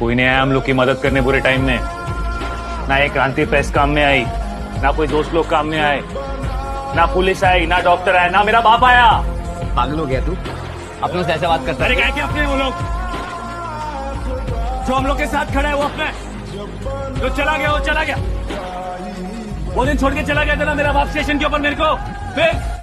कोई नहीं आया हम लोग की मदद करने बुरे टाइम में। ना ये क्रांति प्रेस काम में आई ना कोई दोस्त लोग काम में आए ना पुलिस आई ना डॉक्टर आया ना मेरा बाप आया। पागल हो गया तू? अपनों से ऐसा बात करता अरे है क्या अपने वो लोग? जो हम लोग के साथ खड़ा है वो अपने। जो चला गया वो चला गया। वो दिन छोड़ के चला गया था ना मेरा बाप स्टेशन के ऊपर मेरे को। फिर